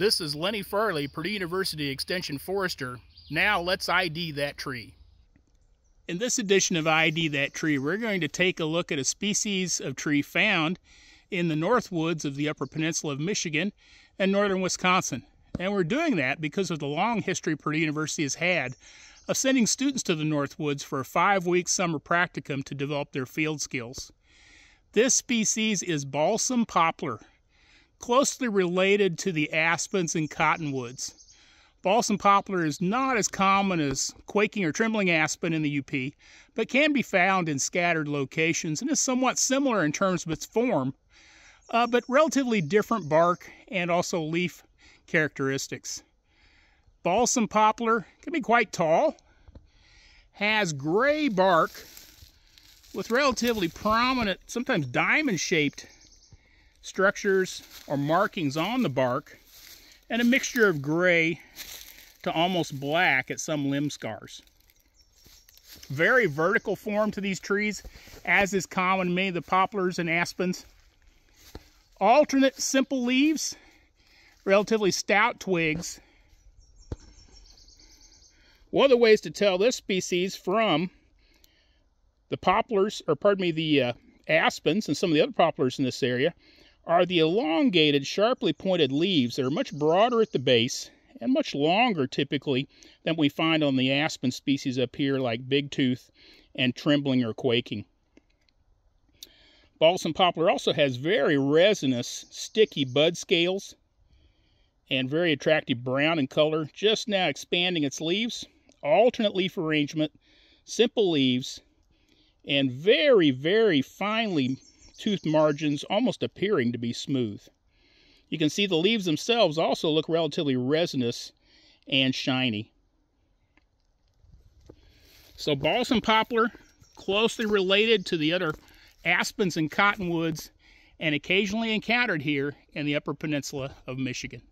This is Lenny Farlee, Purdue University Extension Forester. Now let's ID that tree. In this edition of ID That Tree, we're going to take a look at a species of tree found in the north woods of the Upper Peninsula of Michigan and northern Wisconsin. And we're doing that because of the long history Purdue University has had of sending students to the North Woods for a five-week summer practicum to develop their field skills. This species is balsam poplar, closely related to the aspens and cottonwoods. Balsam poplar is not as common as quaking or trembling aspen in the UP, but can be found in scattered locations and is somewhat similar in terms of its form, uh, but relatively different bark and also leaf characteristics. Balsam poplar can be quite tall, has gray bark with relatively prominent, sometimes diamond-shaped structures or markings on the bark and a mixture of gray to almost black at some limb scars. Very vertical form to these trees, as is common in many of the poplars and aspens. Alternate simple leaves, relatively stout twigs. One of the ways to tell this species from the poplars, or pardon me, the uh, aspens and some of the other poplars in this area are the elongated, sharply pointed leaves that are much broader at the base and much longer typically than we find on the aspen species up here like big tooth and trembling or quaking. Balsam poplar also has very resinous, sticky bud scales and very attractive brown in color, just now expanding its leaves. Alternate leaf arrangement, simple leaves, and very, very finely toothed margins almost appearing to be smooth. You can see the leaves themselves also look relatively resinous and shiny. So balsam poplar, closely related to the other aspens and cottonwoods, and occasionally encountered here in the Upper Peninsula of Michigan.